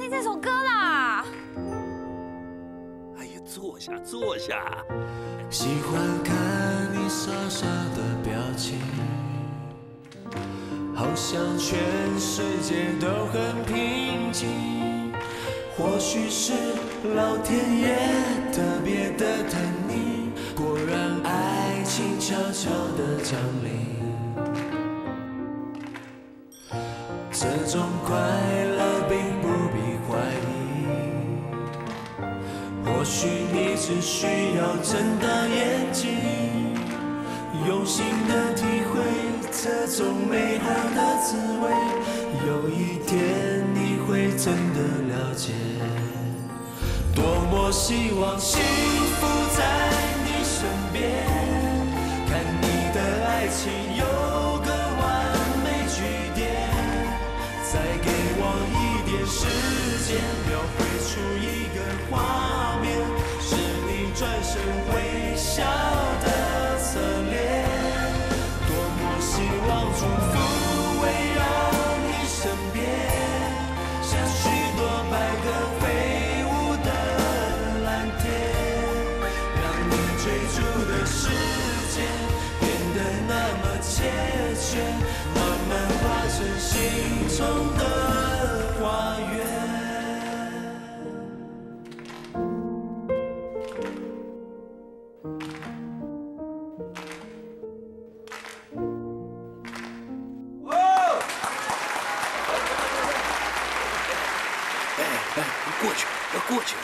听这首歌啦。哎呀，坐下坐下。喜欢看你傻傻的表情，好像全世界都很平静。或许是老天爷特别的疼你，果然爱情悄悄的降临。这种快乐或许你只需要睁大眼睛，用心的体会这种美好的滋味。有一天你会真的了解，多么希望幸福在你身边，看你的爱情间，描绘出一个画面，是你转身微笑的侧脸。多么希望祝福围绕你身边，像许多百鸽飞舞的蓝天，让你追逐的世界变得那么缱绻，慢慢化成心中哎哎，过去，要过去。